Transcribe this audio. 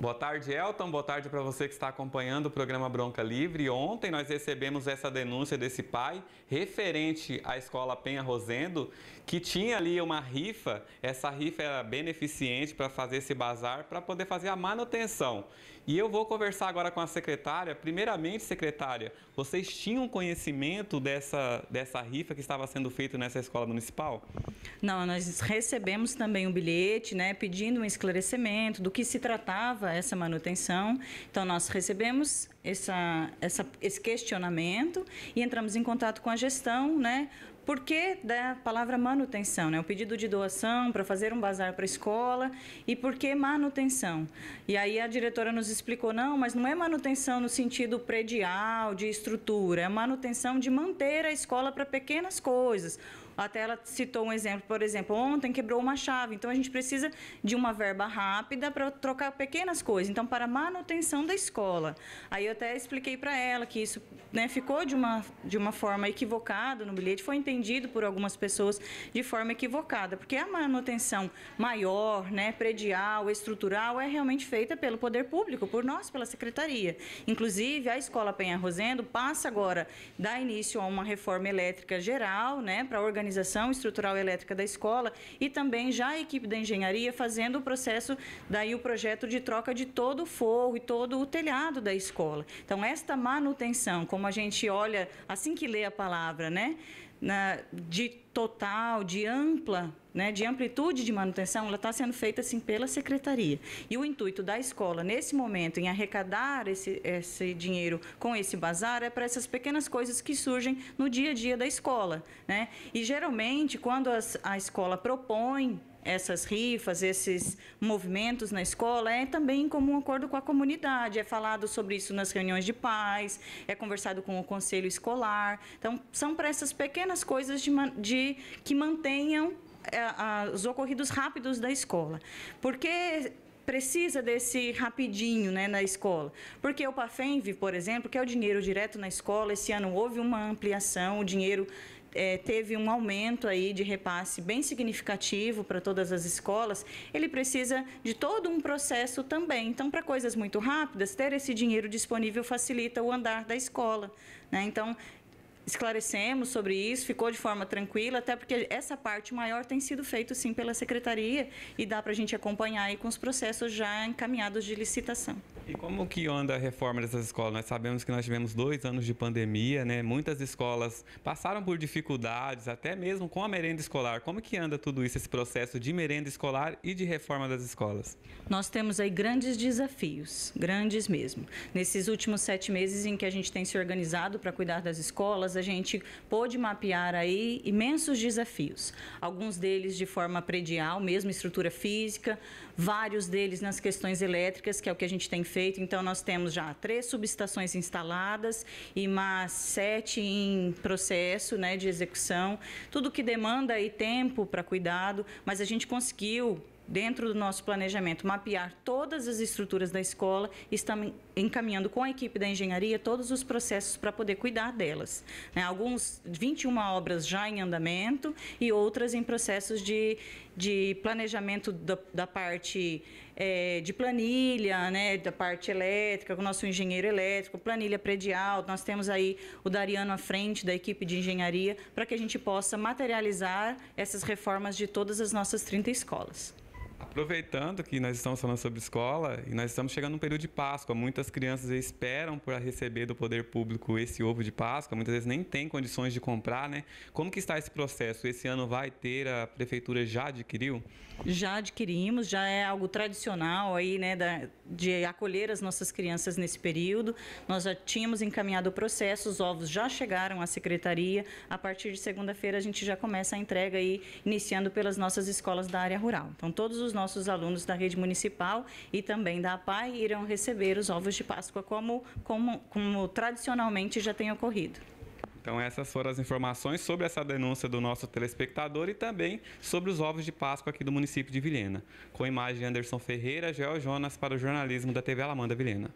Boa tarde, Elton. Boa tarde para você que está acompanhando o programa Bronca Livre. Ontem nós recebemos essa denúncia desse pai referente à escola Penha Rosendo, que tinha ali uma rifa. Essa rifa era beneficente para fazer esse bazar, para poder fazer a manutenção. E eu vou conversar agora com a secretária. Primeiramente, secretária, vocês tinham conhecimento dessa, dessa rifa que estava sendo feita nessa escola municipal? Não, nós recebemos também um bilhete, né, pedindo um esclarecimento do que se tratava essa manutenção. Então, nós recebemos essa, essa, esse questionamento e entramos em contato com a gestão, né? Por que da palavra manutenção? Né? O pedido de doação para fazer um bazar para a escola e por que manutenção? E aí a diretora nos explicou: não, mas não é manutenção no sentido predial, de estrutura, é manutenção de manter a escola para pequenas coisas. Até ela citou um exemplo, por exemplo, ontem quebrou uma chave, então a gente precisa de uma verba rápida para trocar pequenas coisas. Então, para manutenção da escola. Aí eu até expliquei para ela que isso né, ficou de uma, de uma forma equivocada no bilhete, foi entendido por algumas pessoas de forma equivocada, porque a manutenção maior, né, predial, estrutural, é realmente feita pelo poder público, por nós, pela secretaria. Inclusive, a Escola Penha Rosendo passa agora, dá início a uma reforma elétrica geral, né, para a organização estrutural elétrica da escola e também já a equipe da engenharia fazendo o processo, daí o projeto de troca de todo o forro e todo o telhado da escola. Então, esta manutenção, como a gente olha assim que lê a palavra, né? Na, de total, de ampla, né, de amplitude de manutenção, ela está sendo feita assim pela secretaria. E o intuito da escola, nesse momento, em arrecadar esse, esse dinheiro com esse bazar, é para essas pequenas coisas que surgem no dia a dia da escola. Né? E geralmente, quando as, a escola propõe essas rifas, esses movimentos na escola, é também em comum acordo com a comunidade. É falado sobre isso nas reuniões de pais, é conversado com o conselho escolar. Então, são para essas pequenas coisas de, de que mantenham é, os ocorridos rápidos da escola. Porque precisa desse rapidinho né, na escola. Porque o PAFENV, por exemplo, que é o dinheiro direto na escola, esse ano houve uma ampliação, o dinheiro é, teve um aumento aí de repasse bem significativo para todas as escolas, ele precisa de todo um processo também. Então, para coisas muito rápidas, ter esse dinheiro disponível facilita o andar da escola. Né? Então, esclarecemos sobre isso, ficou de forma tranquila, até porque essa parte maior tem sido feito sim pela secretaria e dá para a gente acompanhar aí com os processos já encaminhados de licitação. E como que anda a reforma dessas escolas? Nós sabemos que nós tivemos dois anos de pandemia, né? Muitas escolas passaram por dificuldades, até mesmo com a merenda escolar. Como que anda tudo isso, esse processo de merenda escolar e de reforma das escolas? Nós temos aí grandes desafios, grandes mesmo. Nesses últimos sete meses em que a gente tem se organizado para cuidar das escolas, a gente pôde mapear aí imensos desafios. Alguns deles de forma predial, mesmo estrutura física, vários deles nas questões elétricas, que é o que a gente tem feito. Então, nós temos já três subestações instaladas e mais sete em processo né, de execução. Tudo que demanda aí tempo para cuidado, mas a gente conseguiu dentro do nosso planejamento, mapear todas as estruturas da escola estamos encaminhando com a equipe da engenharia todos os processos para poder cuidar delas. Né? Alguns 21 obras já em andamento e outras em processos de, de planejamento da, da parte é, de planilha, né? da parte elétrica, com o nosso engenheiro elétrico, planilha predial. Nós temos aí o Dariano à frente da equipe de engenharia para que a gente possa materializar essas reformas de todas as nossas 30 escolas. Aproveitando que nós estamos falando sobre escola e nós estamos chegando no período de Páscoa, muitas crianças esperam para receber do poder público esse ovo de Páscoa, muitas vezes nem tem condições de comprar, né? Como que está esse processo? Esse ano vai ter a prefeitura já adquiriu? Já adquirimos, já é algo tradicional aí, né, da, de acolher as nossas crianças nesse período. Nós já tínhamos encaminhado o processo, os ovos já chegaram à secretaria. A partir de segunda-feira a gente já começa a entrega aí, iniciando pelas nossas escolas da área rural. Então todos os os nossos alunos da rede municipal e também da APAI irão receber os ovos de Páscoa como, como, como tradicionalmente já tem ocorrido. Então essas foram as informações sobre essa denúncia do nosso telespectador e também sobre os ovos de Páscoa aqui do município de Vilhena. Com a imagem de Anderson Ferreira, Geo Jonas para o jornalismo da TV Alamanda Vilhena.